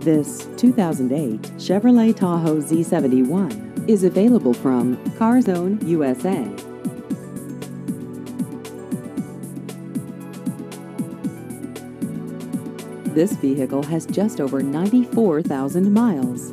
This 2008 Chevrolet Tahoe Z71 is available from CarZone USA. This vehicle has just over 94,000 miles.